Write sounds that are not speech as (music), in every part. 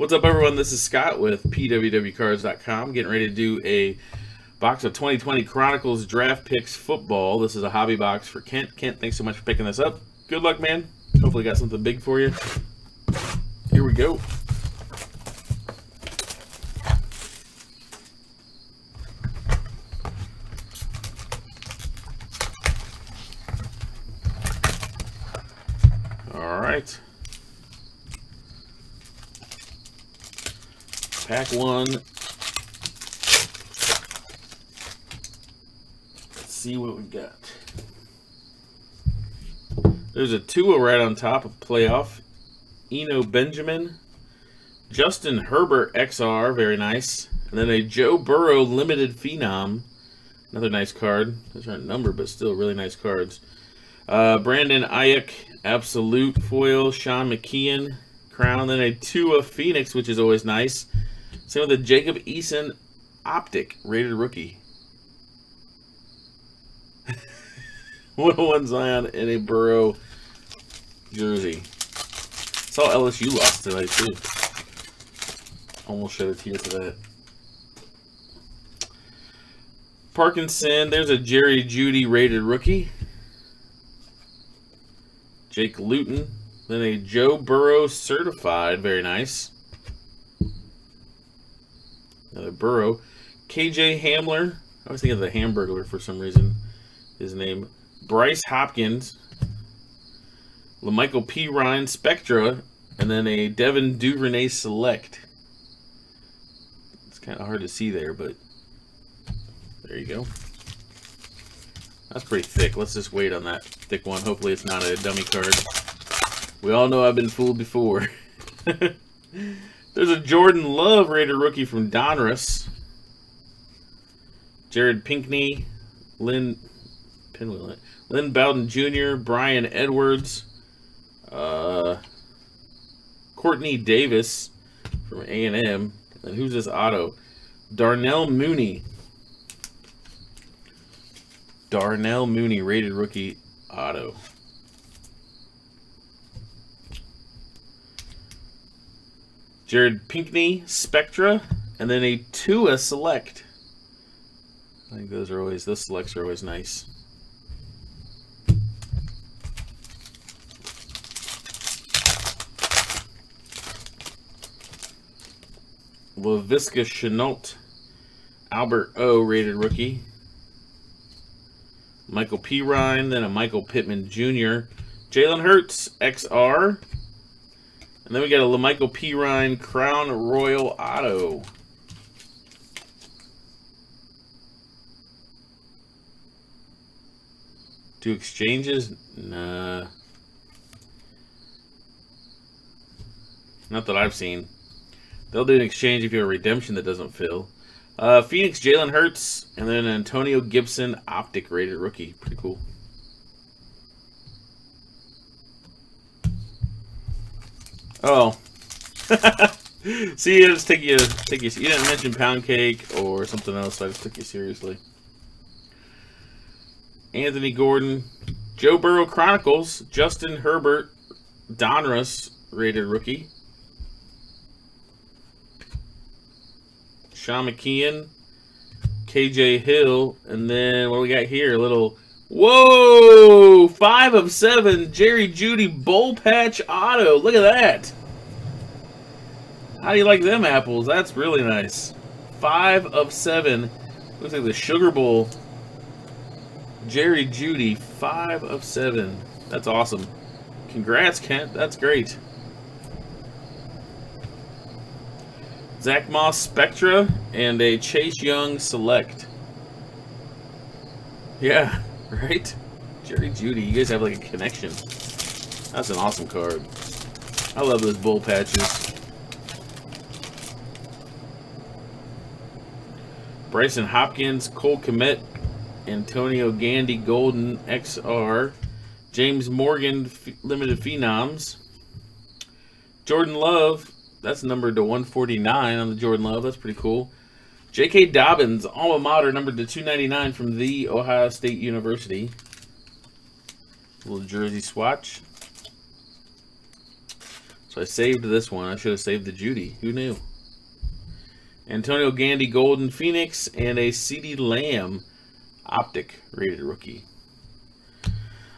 What's up, everyone? This is Scott with PWWCards.com. Getting ready to do a box of 2020 Chronicles Draft Picks Football. This is a hobby box for Kent. Kent, thanks so much for picking this up. Good luck, man. Hopefully, got something big for you. Here we go. All right. Pack one. Let's see what we got. There's a Tua right on top of playoff. Eno Benjamin. Justin Herbert XR, very nice. And then a Joe Burrow Limited Phenom. Another nice card. Those aren't numbered, but still really nice cards. Uh, Brandon Aiyuk, Absolute Foil, Sean McKeon, Crown, then a Tua Phoenix, which is always nice. Same with the Jacob Eason Optic, rated rookie. (laughs) 101 Zion in a Burrow jersey. Saw LSU lost tonight, too. Almost shed a tear for that. Parkinson, there's a Jerry Jeudy rated rookie. Jake Luton. Then a Joe Burrow certified. Very nice. Another Burrow. KJ Hamler. I was thinking of the Hamburglar for some reason. His name. Bryce Hopkins. La'Mical Perine Spectra. And then a Devin Duvernay Select. It's kind of hard to see there, but there you go. That's pretty thick. Let's just wait on that thick one. Hopefully it's not a dummy card. We all know I've been fooled before. (laughs) There's a Jordan Love Raider rookie from Donruss. Jared Pinkney, Lynn Pinwheel, Lynn Bowden Jr., Bryan Edwards, uh, Courtney Davis from A&M. And who's this auto? Darnell Mooney. Darnell Mooney, rated rookie auto. Jared Pinkney, Spectra, and then a Tua Select. I think those are always, those selects are always nice. Laviska Shenault, Albert O, rated rookie. Michael Perine, then a Michael Pittman Jr. Jalen Hurts, XR. And then we got a La'Mical Perine Crown Royal Auto. Two exchanges? Nah. Not that I've seen. They'll do an exchange if you have a redemption that doesn't fill. Uh, Phoenix, Jalen Hurts, and then Antonio Gibson, optic rated rookie. Pretty cool. Oh. (laughs) See, I just take you, take you. You didn't mention pound cake or something else, so I just took you seriously. Anthony Gordon, Joe Burrow Chronicles, Justin Herbert, Donruss rated rookie. Sean McKeon, KJ Hill, and then what we got here? A little, whoa, five of seven, Jerry Jeudy Bowl Patch Auto. Look at that. How do you like them apples? That's really nice. Five of seven. Looks like the Sugar Bowl. Jerry Jeudy, five of seven. That's awesome. Congrats, Kent. That's great. Zach Moss Spectra and a Chase Young Select. Yeah, (laughs) right? Jerry Jeudy, you guys have like a connection. That's an awesome card. I love those bull patches. Brycen Hopkins, Cole Kmet, Antonio Gandy Golden XR, James Morgan Limited Phenoms, Jordan Love, that's numbered to 149 on the Jordan Love. That's pretty cool. J.K. Dobbins, alma mater, numbered to 299 from the Ohio State University. little jersey swatch. So I saved this one. I should have saved the Jeudy. Who knew? Antonio Gandy Golden Phoenix and a CeeDee Lamb Optic rated rookie.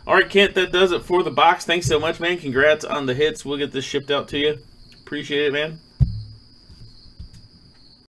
All right, Kent, that does it for the box. Thanks so much, man. Congrats on the hits. We'll get this shipped out to you. Appreciate it, man.